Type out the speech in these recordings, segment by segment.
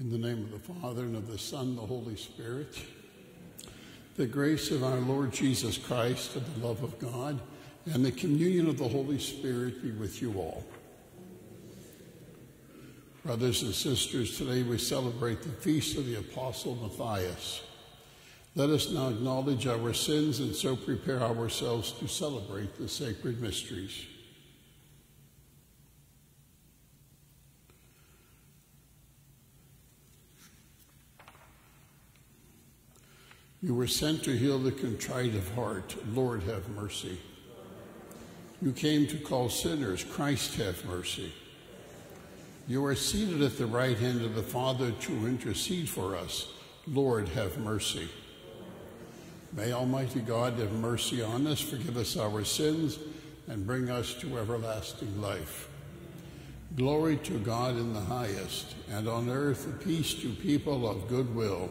In the name of the Father, and of the Son, and the Holy Spirit. The grace of our Lord Jesus Christ, and the love of God, and the communion of the Holy Spirit be with you all. Brothers and sisters, today we celebrate the feast of the Apostle Matthias. Let us now acknowledge our sins and so prepare ourselves to celebrate the sacred mysteries. You were sent to heal the contrite of heart. Lord, have mercy. You came to call sinners. Christ, have mercy. You are seated at the right hand of the Father to intercede for us. Lord, have mercy. May Almighty God have mercy on us, forgive us our sins, and bring us to everlasting life. Glory to God in the highest, and on earth peace to people of good will.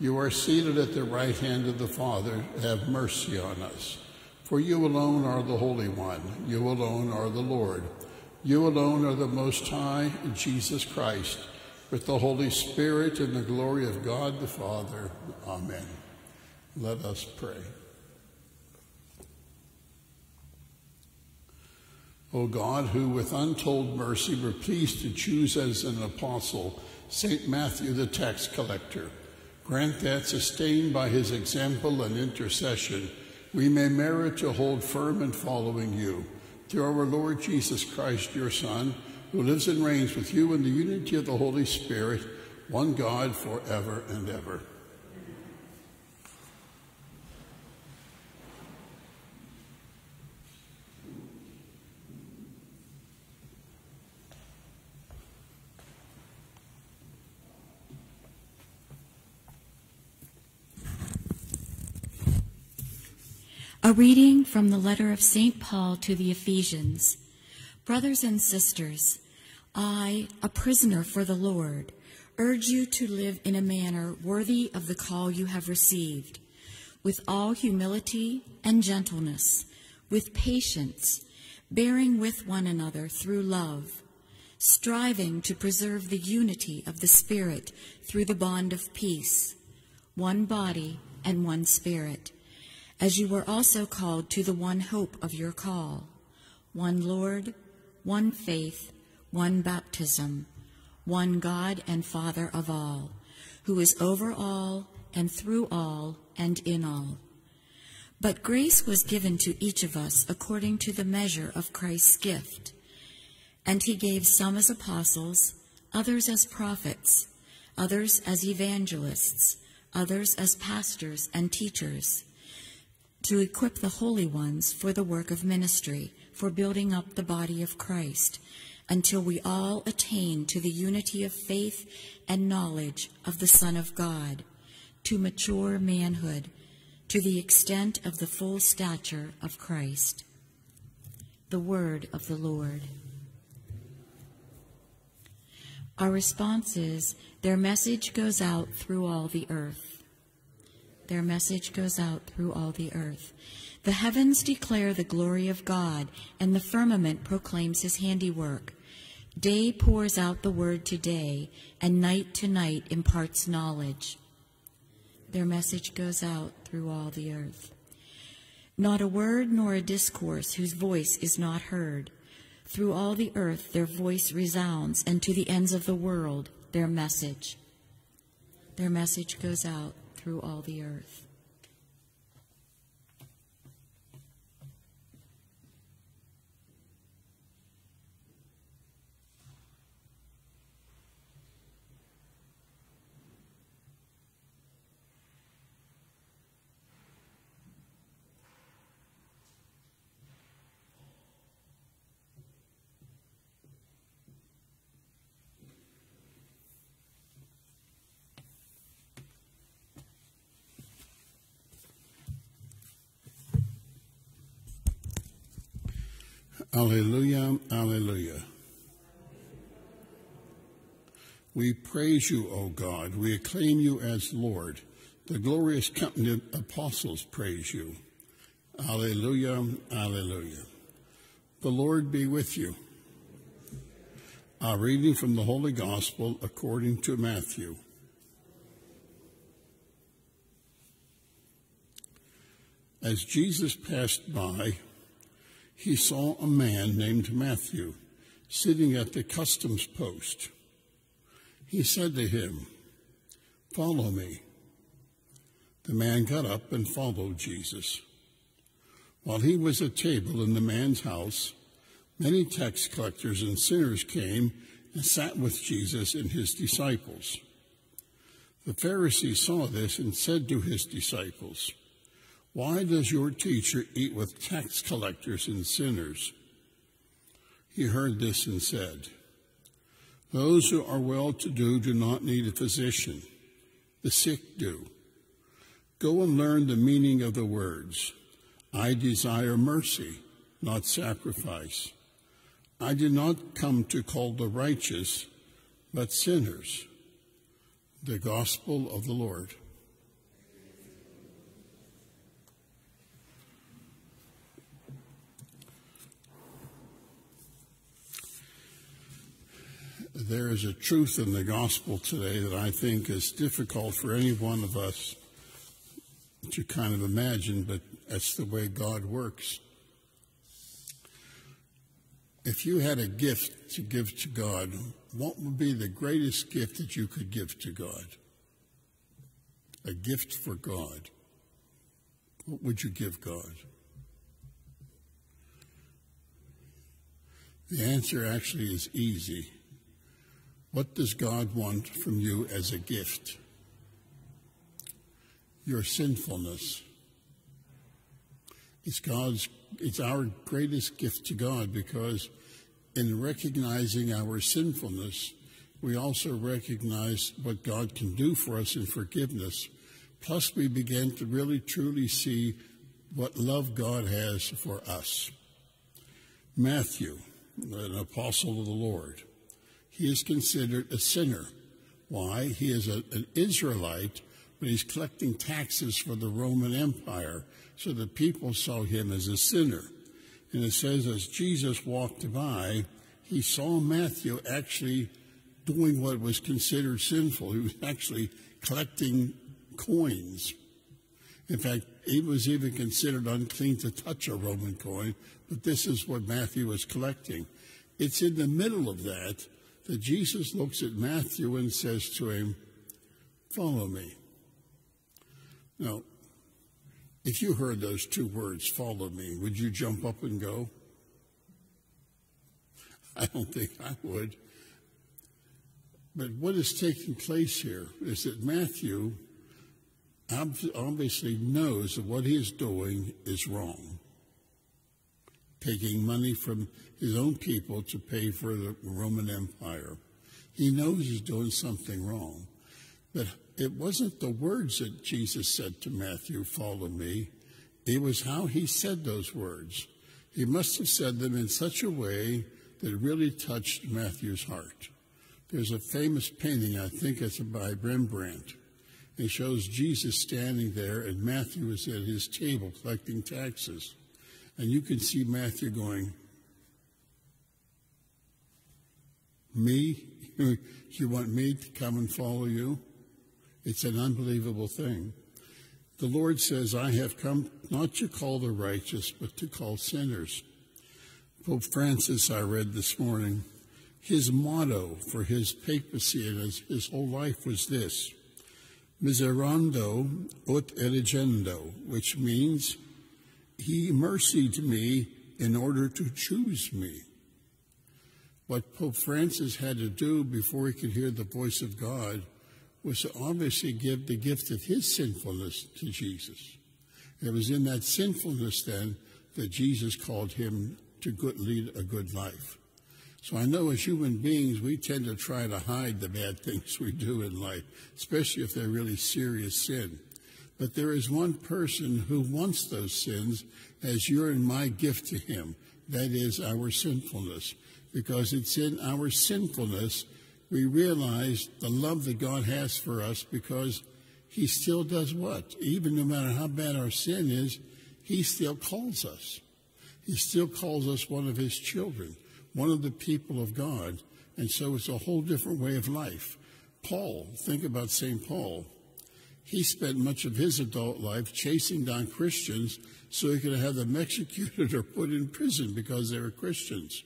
You are seated at the right hand of the Father. Have mercy on us. For you alone are the Holy One. You alone are the Lord. You alone are the Most High, Jesus Christ, with the Holy Spirit and the glory of God the Father. Amen. Let us pray. O God, who with untold mercy were pleased to choose as an apostle St. Matthew the tax collector, Grant that, sustained by his example and intercession, we may merit to hold firm in following you. Through our Lord Jesus Christ, your Son, who lives and reigns with you in the unity of the Holy Spirit, one God forever and ever. A reading from the letter of St. Paul to the Ephesians. Brothers and sisters, I, a prisoner for the Lord, urge you to live in a manner worthy of the call you have received, with all humility and gentleness, with patience, bearing with one another through love, striving to preserve the unity of the Spirit through the bond of peace, one body and one Spirit as you were also called to the one hope of your call one Lord, one faith, one baptism, one God and Father of all, who is over all and through all and in all. But grace was given to each of us according to the measure of Christ's gift. And he gave some as apostles, others as prophets, others as evangelists, others as pastors and teachers to equip the holy ones for the work of ministry, for building up the body of Christ, until we all attain to the unity of faith and knowledge of the Son of God, to mature manhood, to the extent of the full stature of Christ. The word of the Lord. Our response is their message goes out through all the earth. Their message goes out through all the earth. The heavens declare the glory of God, and the firmament proclaims his handiwork. Day pours out the word to day, and night to night imparts knowledge. Their message goes out through all the earth. Not a word nor a discourse whose voice is not heard. Through all the earth their voice resounds, and to the ends of the world their message. Their message goes out through all the earth. Alleluia, alleluia. We praise you, O God. We acclaim you as Lord. The glorious company of apostles praise you. Alleluia, alleluia. The Lord be with you. A reading from the Holy Gospel according to Matthew. As Jesus passed by, he saw a man named Matthew sitting at the customs post. He said to him, Follow me. The man got up and followed Jesus. While he was at table in the man's house, many tax collectors and sinners came and sat with Jesus and his disciples. The Pharisees saw this and said to his disciples, Why does your teacher eat with tax collectors and sinners? He heard this and said, Those who are well to do do not need a physician, the sick do. Go and learn the meaning of the words. I desire mercy, not sacrifice. I did not come to call the righteous, but sinners. The gospel of the Lord. There is a truth in the gospel today that I think is difficult for any one of us to kind of imagine, but that's the way God works. If you had a gift to give to God, what would be the greatest gift that you could give to God? A gift for God. What would you give God? The answer actually is easy. What does God want from you as a gift? Your sinfulness. It's God's, it's our greatest gift to God because in recognizing our sinfulness, we also recognize what God can do for us in forgiveness. Plus, we begin to really truly see what love God has for us. Matthew, an apostle of the Lord, he is considered a sinner. Why? He is a, an Israelite, but he's collecting taxes for the Roman Empire, so the people saw him as a sinner. And it says, as Jesus walked by, he saw Matthew actually doing what was considered sinful. He was actually collecting coins. In fact, it was even considered unclean to touch a Roman coin, but this is what Matthew was collecting. It's in the middle of that that Jesus looks at Matthew and says to him, Follow me. Now, if you heard those two words, follow me, would you jump up and go? I don't think I would. But what is taking place here is that Matthew obviously knows that what he is doing is wrong. Taking money from his own people to pay for the Roman Empire. He knows he's doing something wrong. But it wasn't the words that Jesus said to Matthew, follow me. It was how he said those words. He must have said them in such a way that really touched Matthew's heart. There's a famous painting, I think it's by Rembrandt. It shows Jesus standing there and Matthew is at his table collecting taxes. And you can see Matthew going, Me? you want me to come and follow you? It's an unbelievable thing. The Lord says, I have come not to call the righteous, but to call sinners. Pope Francis, I read this morning, his motto for his papacy and his, his whole life was this Miserando ut eligendo, which means he mercied me in order to choose me. What Pope Francis had to do before he could hear the voice of God was to obviously give the gift of his sinfulness to Jesus. It was in that sinfulness then that Jesus called him to good, lead a good life. So I know as human beings, we tend to try to hide the bad things we do in life, especially if they're really serious sin. But there is one person who wants those sins as your and my gift to him. That is our sinfulness. Because it's in our sinfulness we realize the love that God has for us because he still does what? Even no matter how bad our sin is, he still calls us. He still calls us one of his children, one of the people of God. And so it's a whole different way of life. Paul, think about St. Paul. He spent much of his adult life chasing down Christians so he could have them executed or put in prison because they were Christians.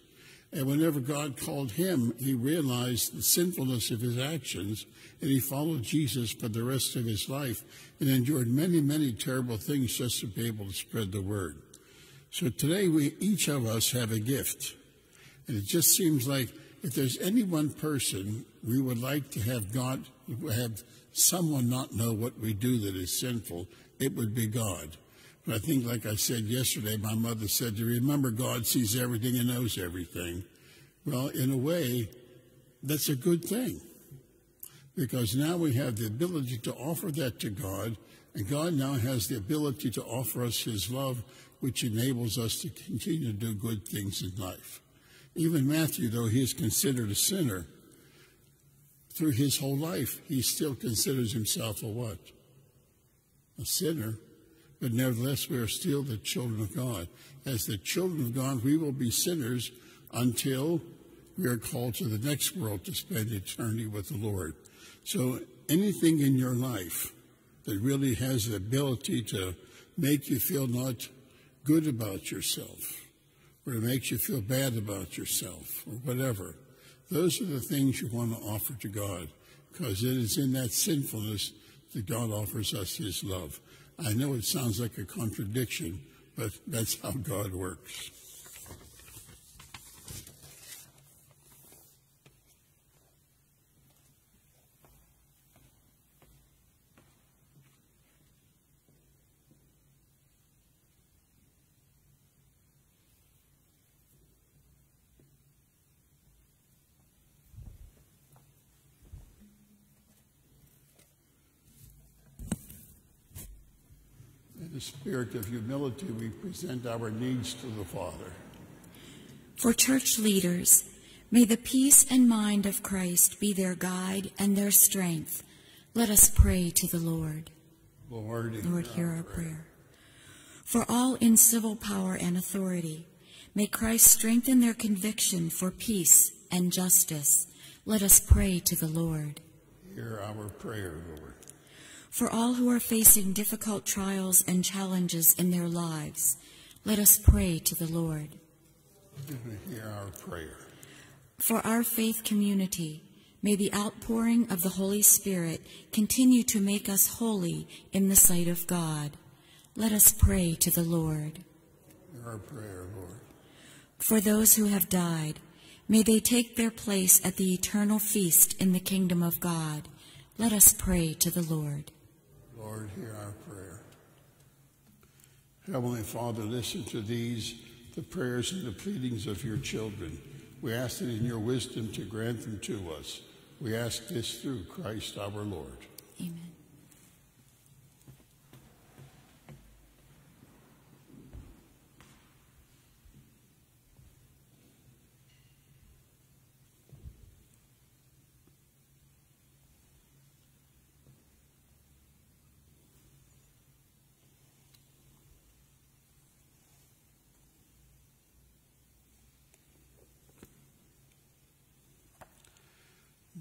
And whenever God called him, he realized the sinfulness of his actions and he followed Jesus for the rest of his life and endured many, many terrible things just to be able to spread the word. So today we, each of us have a gift. And it just seems like if there's any one person we would like to have God, have someone not know what we do that is sinful, it would be God. But I think, like I said yesterday, my mother said to remember God sees everything and knows everything. Well, in a way, that's a good thing because now we have the ability to offer that to God, and God now has the ability to offer us His love, which enables us to continue to do good things in life. Even Matthew, though he is considered a sinner, through his whole life, he still considers himself a what? A sinner. But nevertheless, we are still the children of God. As the children of God, we will be sinners until we are called to the next world to spend eternity with the Lord. So anything in your life that really has the ability to make you feel not good about yourself, or it makes you feel bad about yourself, or whatever, those are the things you want to offer to God because it is in that sinfulness that God offers us His love. I know it sounds like a contradiction, but that's how God works. Spirit of humility, we present our needs to the Father. For church leaders, may the peace and mind of Christ be their guide and their strength. Let us pray to the Lord. Lord, Lord, hear our prayer. For all in civil power and authority, may Christ strengthen their conviction for peace and justice. Let us pray to the Lord. hear our prayer, Lord. For all who are facing difficult trials and challenges in their lives, let us pray to the Lord. Hear our prayer. For our faith community, may the outpouring of the Holy Spirit continue to make us holy in the sight of God. Let us pray to the Lord. Hear our prayer, Lord. For those who have died, may they take their place at the eternal feast in the kingdom of God. Let us pray to the Lord. Lord, hear our prayer. Heavenly Father, listen to these, the prayers and the pleadings of your children. We ask it in your wisdom to grant them to us. We ask this through Christ our Lord. Amen.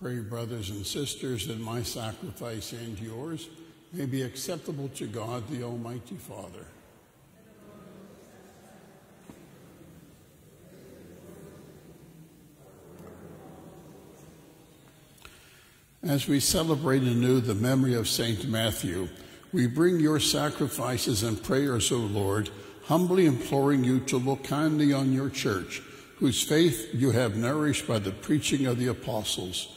Pray, brothers and sisters, that my sacrifice and yours may be acceptable to God, the Almighty Father. As we celebrate anew the memory of St. Matthew, we bring your sacrifices and prayers, O Lord, humbly imploring you to look kindly on your church, whose faith you have nourished by the preaching of the apostles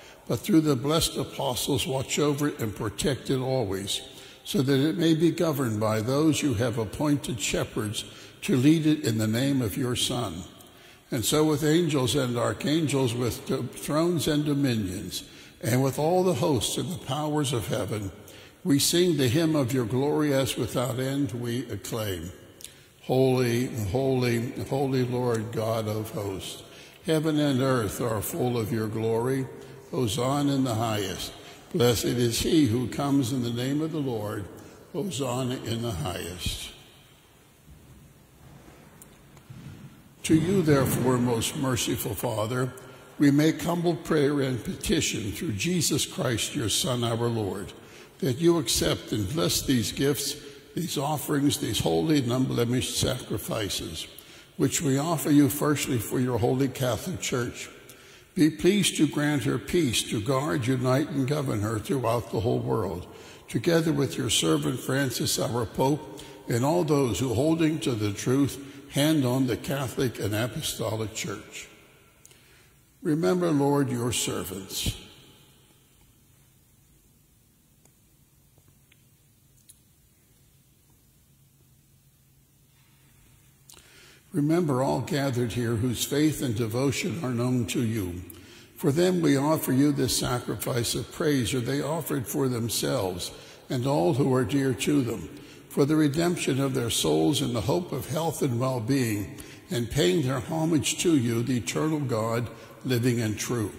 but through the blessed apostles watch over it and protect it always, so that it may be governed by those you have appointed shepherds to lead it in the name of your Son. And so with angels and archangels, with thrones and dominions, and with all the hosts and the powers of heaven, we sing the hymn of your glory as without end we acclaim. Holy, holy, holy Lord God of hosts, heaven and earth are full of your glory. Hosanna in the highest. Blessed is he who comes in the name of the Lord. Hosanna in the highest. To you, therefore, most merciful Father, we make humble prayer and petition through Jesus Christ, your Son, our Lord, that you accept and bless these gifts, these offerings, these holy and unblemished sacrifices, which we offer you firstly for your holy Catholic Church be pleased to grant her peace, to guard, unite, and govern her throughout the whole world, together with your servant Francis, our Pope, and all those who, holding to the truth, hand on the Catholic and Apostolic Church. Remember, Lord, your servants. Remember all gathered here whose faith and devotion are known to you. For them we offer you this sacrifice of praise, or they offered for themselves and all who are dear to them, for the redemption of their souls in the hope of health and well being, and paying their homage to you, the eternal God, living and true.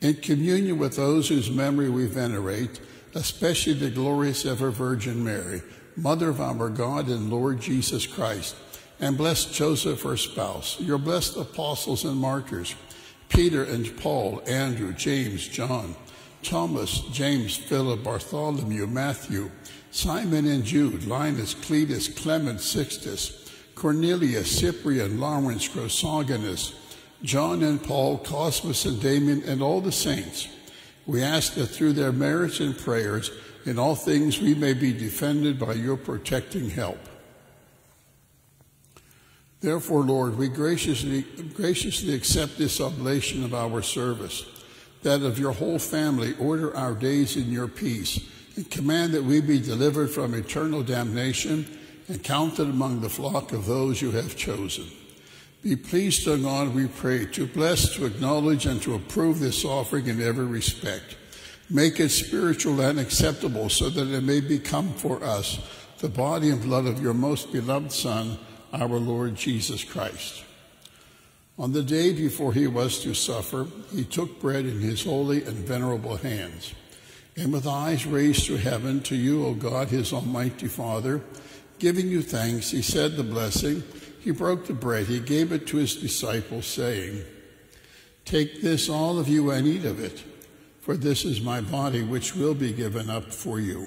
In communion with those whose memory we venerate, especially the glorious ever Virgin Mary, Mother of our God and Lord Jesus Christ, and blessed Joseph, her spouse, your blessed apostles and martyrs, Peter and Paul, Andrew, James, John, Thomas, James, Philip, Bartholomew, Matthew, Simon and Jude, Linus, Cletus, Clement, Sixtus, Cornelius, Cyprian, Lawrence, Chrysogonus, John and Paul, Cosmas and Damian, and all the saints. We ask that through their merits and prayers, in all things we may be defended by your protecting help. Therefore, Lord, we graciously, graciously accept this oblation of our service, that of your whole family order our days in your peace, and command that we be delivered from eternal damnation and counted among the flock of those you have chosen. Be pleased, O God, we pray, to bless, to acknowledge, and to approve this offering in every respect. Make it spiritual and acceptable so that it may become for us the body and blood of your most beloved Son our Lord Jesus Christ. On the day before he was to suffer, he took bread in his holy and venerable hands. And with eyes raised to heaven, to you, O God, his almighty Father, giving you thanks, he said the blessing. He broke the bread, he gave it to his disciples, saying, Take this, all of you, and eat of it, for this is my body, which will be given up for you.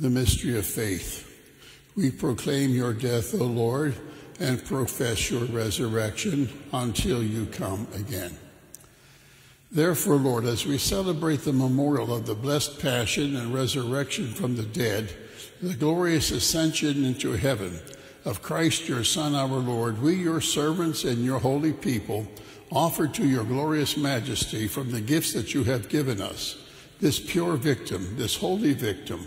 The mystery of faith. We proclaim your death, O Lord, and profess your resurrection until you come again. Therefore, Lord, as we celebrate the memorial of the blessed passion and resurrection from the dead, the glorious ascension into heaven of Christ your Son, our Lord, we, your servants and your holy people, offer to your glorious majesty from the gifts that you have given us this pure victim, this holy victim,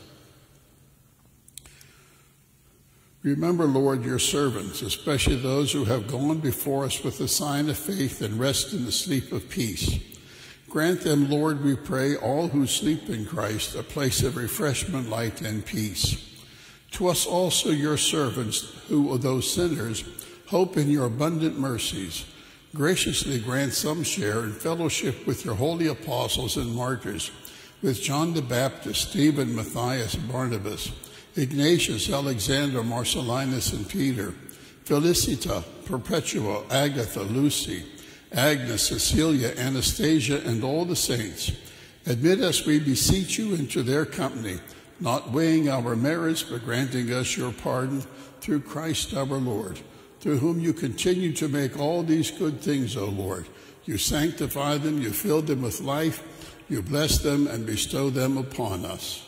Remember, Lord, your servants, especially those who have gone before us with the sign of faith and rest in the sleep of peace. Grant them, Lord, we pray, all who sleep in Christ, a place of refreshment, light, and peace. To us also, your servants, who, those sinners, hope in your abundant mercies, graciously grant some share in fellowship with your holy apostles and martyrs, with John the Baptist, Stephen, Matthias, Barnabas, Ignatius, Alexander, Marcellinus, and Peter, Felicity, Perpetua, Agatha, Lucy, Agnes, Cecilia, Anastasia, and all the saints. Admit us, we beseech you, into their company, not weighing our merits, but granting us your pardon through Christ our Lord, through whom you continue to make all these good things, O Lord. You sanctify them, you fill them with life, you bless them and bestow them upon us.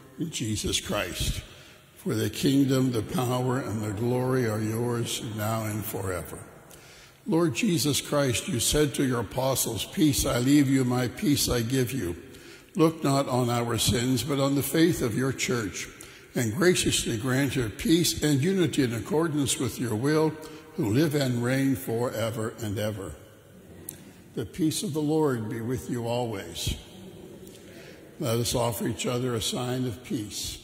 Jesus Christ. For the kingdom, the power, and the glory are yours now and forever. Lord Jesus Christ, you said to your apostles, Peace I leave you, my peace I give you. Look not on our sins, but on the faith of your church, and graciously grant her peace and unity in accordance with your will, who live and reign forever and ever. The peace of the Lord be with you always. Let us offer each other a sign of peace.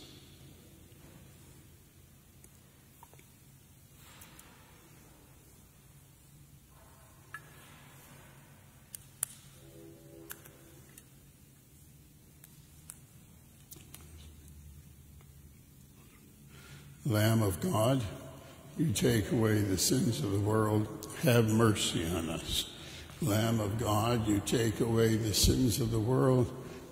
Lamb of God, you take away the sins of the world, have mercy on us. Lamb of God, you take away the sins of the world,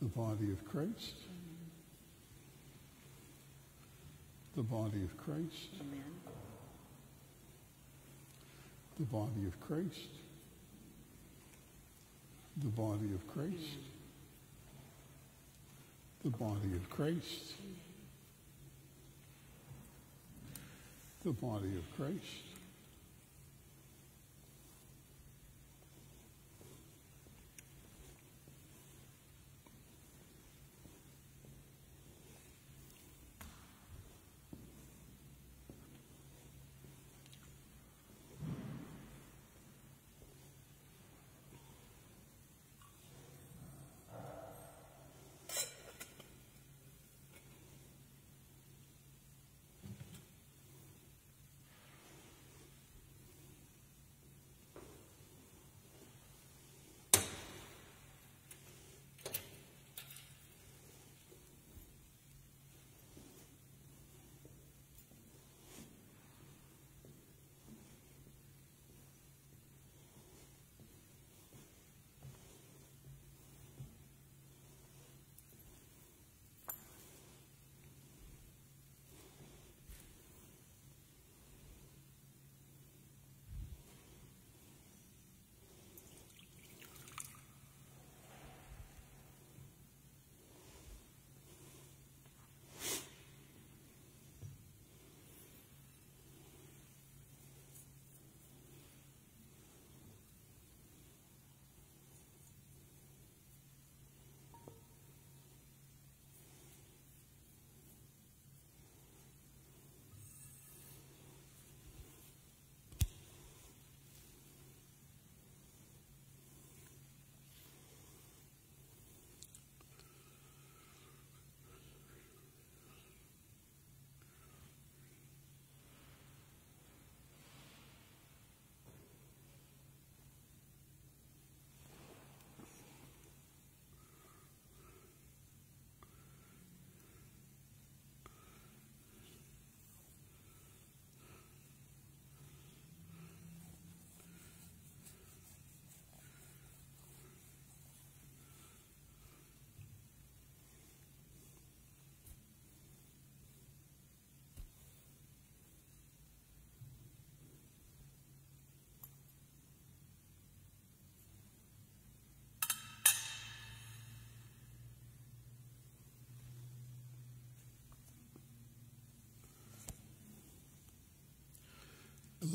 the body of Christ. The body of Christ. Amen. The body of Christ. The body of Christ. The body of Christ. The body of Christ.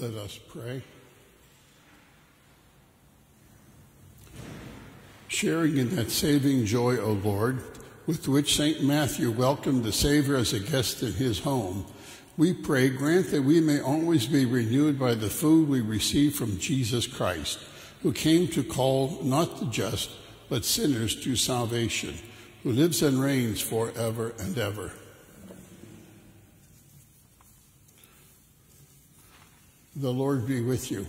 Let us pray. Sharing in that saving joy, O Lord, with which St. Matthew welcomed the Savior as a guest in his home, we pray, grant that we may always be renewed by the food we receive from Jesus Christ, who came to call not the just, but sinners to salvation, who lives and reigns forever and ever. The Lord be with you.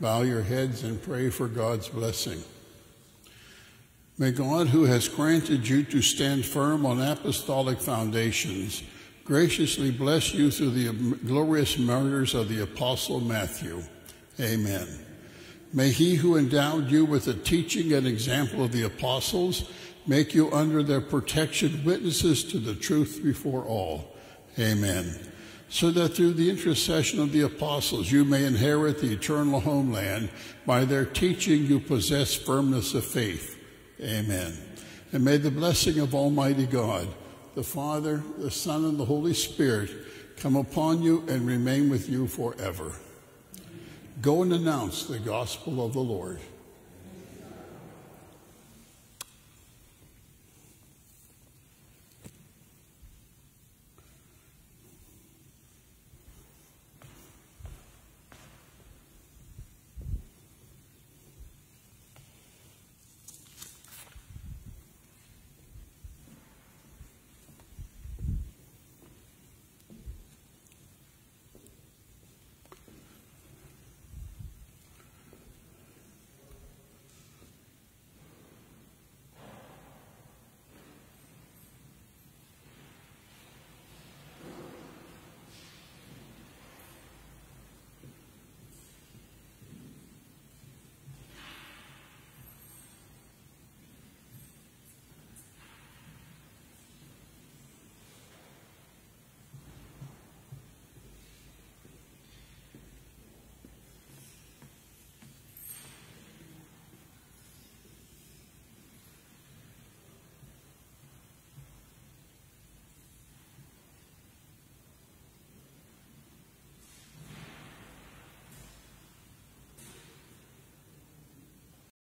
Bow your heads and pray for God's blessing. May God, who has granted you to stand firm on apostolic foundations, graciously bless you through the glorious martyrs of the Apostle Matthew. Amen. May he who endowed you with the teaching and example of the apostles make you under their protection witnesses to the truth before all. Amen so that through the intercession of the apostles you may inherit the eternal homeland. By their teaching you possess firmness of faith. Amen. And may the blessing of Almighty God, the Father, the Son, and the Holy Spirit come upon you and remain with you forever. Go and announce the gospel of the Lord.